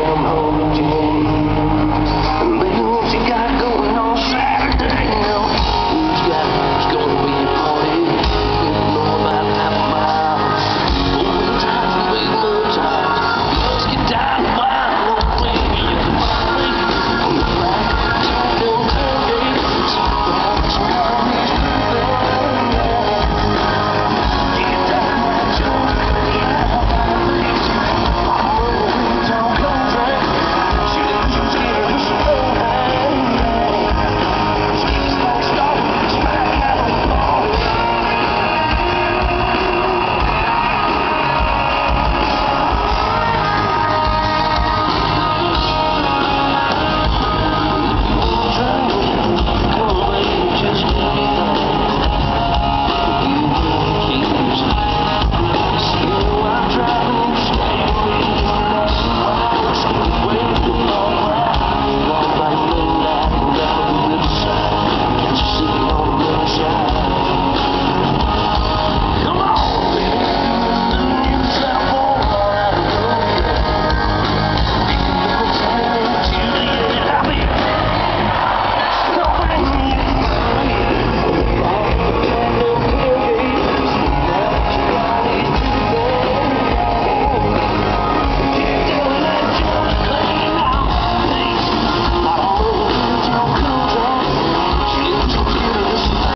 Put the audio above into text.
form